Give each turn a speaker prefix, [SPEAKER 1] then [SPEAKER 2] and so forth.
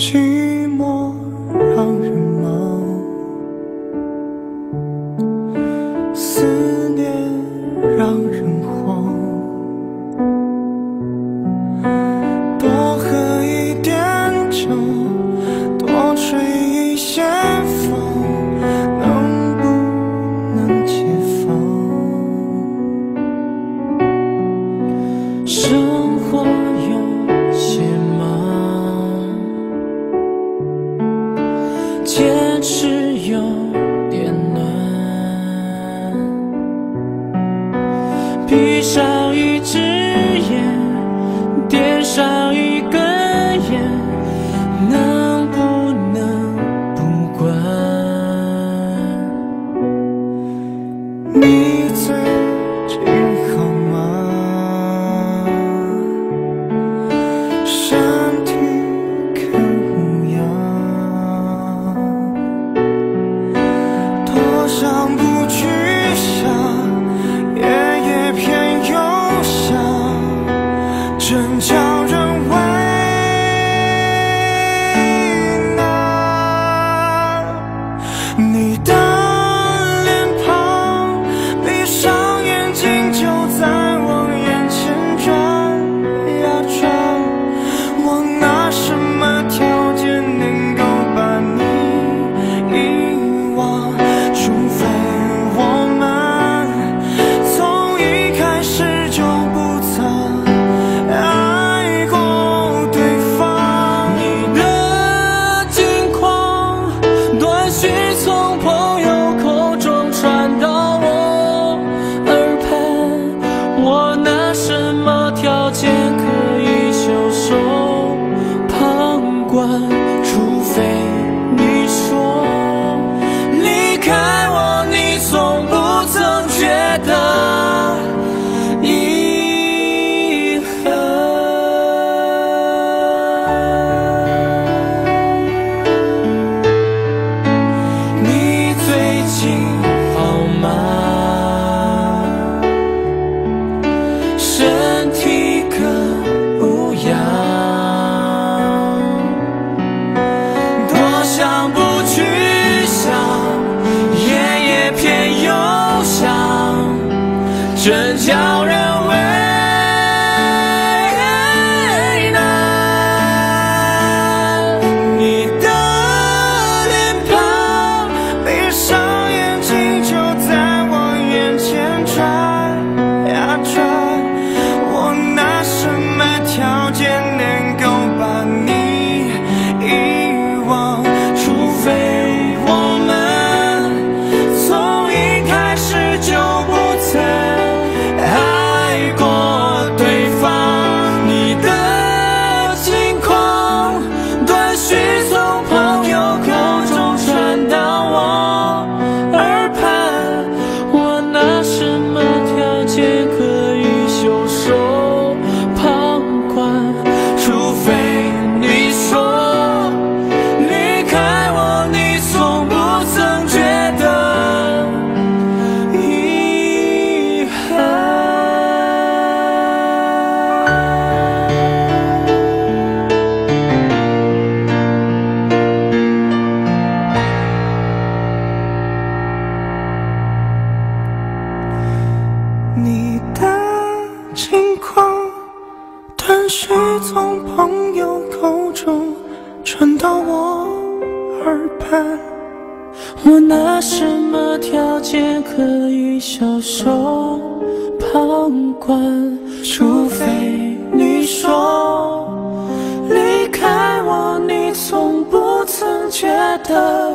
[SPEAKER 1] 寂寞让人忙，思念让人慌。多喝一点酒，多吹一些风，能不能解放？是。电闪叫。从朋友口中传到我耳畔我拿什么条件可以袖手旁观？除非你说离开我你从不曾觉得